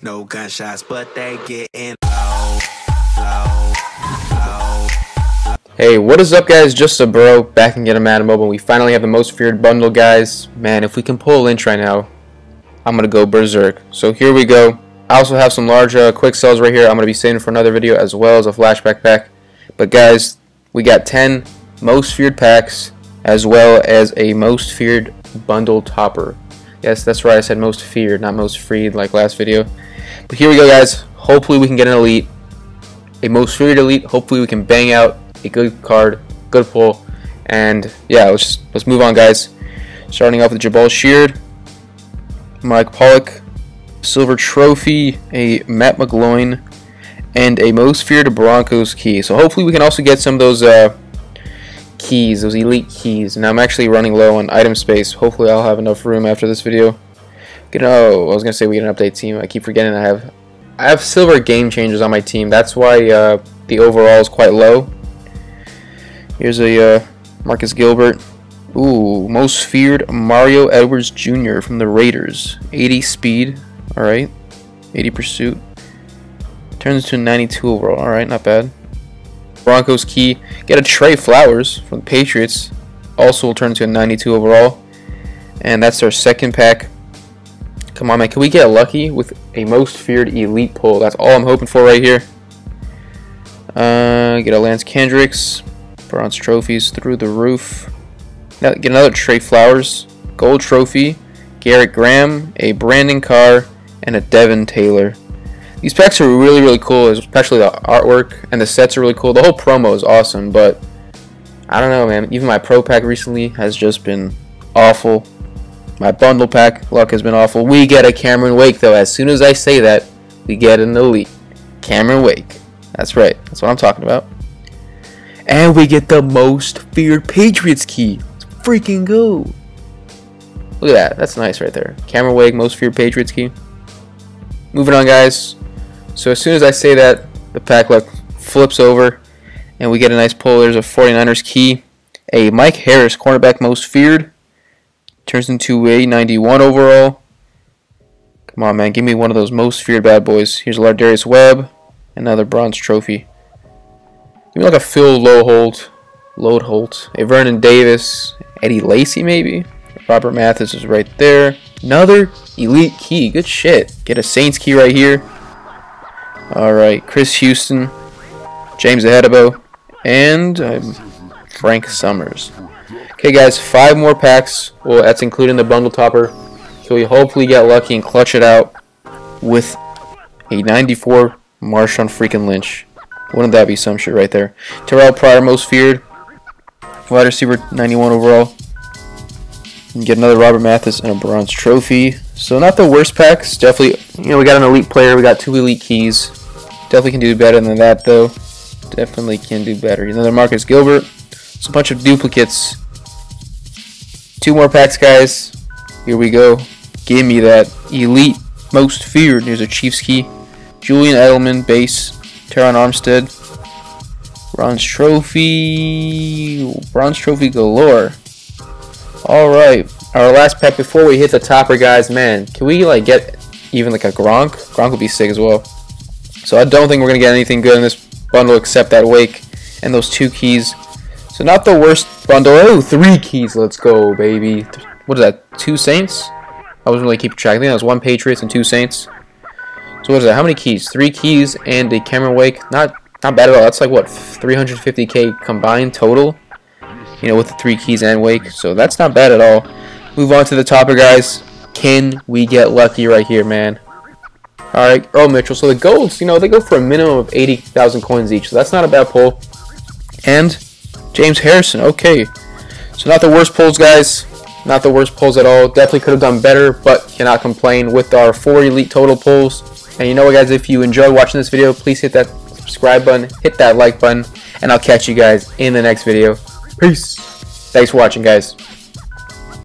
no gunshots, but they getting low. Hey, what is up guys? Just a bro, back and get a Madden Mobile. We finally have the most feared bundle, guys. Man, if we can pull lynch right now, I'm gonna go berserk. So here we go. I also have some large uh, quick sells right here. I'm gonna be saving for another video as well as a flashback pack. But guys, we got 10 most feared packs as well as a most feared bundle topper. Yes, that's right. I said most feared, not most freed like last video. But here we go, guys. Hopefully we can get an elite, a most feared elite. Hopefully we can bang out a good card, good pull, and yeah, let's let's move on, guys. Starting off with Jabaal Sheard, Mike Pollak, Silver Trophy, a Matt McGloin, and a most feared Broncos key. So hopefully we can also get some of those uh, keys, those elite keys. And I'm actually running low on item space. Hopefully I'll have enough room after this video. Oh, I was gonna say we get an update team. I keep forgetting I have I have silver game changers on my team. That's why uh, the overall is quite low. Here's a uh, Marcus Gilbert. Ooh, most feared Mario Edwards Jr. from the Raiders. 80 speed. All right. 80 pursuit. Turns into 92 overall. All right, not bad. Broncos key. Get a Trey Flowers from the Patriots. Also will turn to a 92 overall. And that's our second pack. Come on, man. Can we get lucky with a most feared elite pull? That's all I'm hoping for right here. Uh, get a Lance Kendricks. Bronze trophies through the roof. Now, get another Trey Flowers. Gold trophy. Garrett Graham. A Brandon Carr. And a Devin Taylor. These packs are really, really cool, especially the artwork and the sets are really cool. The whole promo is awesome, but I don't know, man. Even my pro pack recently has just been awful. My bundle pack luck has been awful. We get a Cameron Wake, though. As soon as I say that, we get an elite. Cameron Wake. That's right. That's what I'm talking about. And we get the most feared Patriots key. Let's freaking go. Look at that. That's nice right there. Cameron Wake, most feared Patriots key. Moving on, guys. So as soon as I say that, the pack luck flips over and we get a nice pull. There's a 49ers key. A Mike Harris, cornerback most feared. Turns into a 91 overall. Come on, man. Give me one of those most feared bad boys. Here's Lardarius Webb. Another bronze trophy. Give me like a Phil Loadholt. Loadholt. A Vernon Davis. Eddie Lacy, maybe. Robert Mathis is right there. Another elite key. Good shit. Get a Saints key right here. Alright, Chris Houston, James Ihedigbo, and um, Frank Summers. Okay, guys, five more packs. Well, that's including the bundle topper. So we hopefully get lucky and clutch it out with a 94 Marshawn freaking Lynch. Wouldn't that be some shit right there? Terrell Pryor, most feared. Wide receiver, 91 overall. And get another Robert Mathis and a bronze trophy. So not the worst packs. Definitely, you know, we got an elite player. We got two elite keys. Definitely can do better than that, though. Definitely can do better. Another Marcus Gilbert. It's a bunch of duplicates. Two more packs, guys. Here we go. Give me that elite most feared. Here's a Chiefs key. Julian Edelman, base. Terron Armstead. Bronze trophy. Bronze trophy galore. Alright. Our last pack before we hit the topper, guys. Man, can we like get even like a Gronk? Gronk would be sick as well. So I don't think we're going to get anything good in this bundle except that Wake and those two keys. So not the worst bundle. Oh, three keys. Let's go, baby. What is that? Two Saints? I wasn't really keeping track. I think that was one Patriots and two Saints. So what is that? How many keys? Three keys and a Cameron Wake. Not not bad at all. That's like, what, 350k combined total? You know, with the three keys and Wake. So that's not bad at all. Move on to the topper, guys. Can we get lucky right here, man? Alright, Earl Mitchell. So the golds, you know, they go for a minimum of 80,000 coins each. So that's not a bad pull. And James Harrison. Okay. So not the worst pulls, guys. Not the worst pulls at all. Definitely could have done better, but cannot complain with our four elite total pulls. And you know what, guys? If you enjoyed watching this video, please hit that subscribe button, hit that like button, and I'll catch you guys in the next video. Peace. Thanks for watching, guys.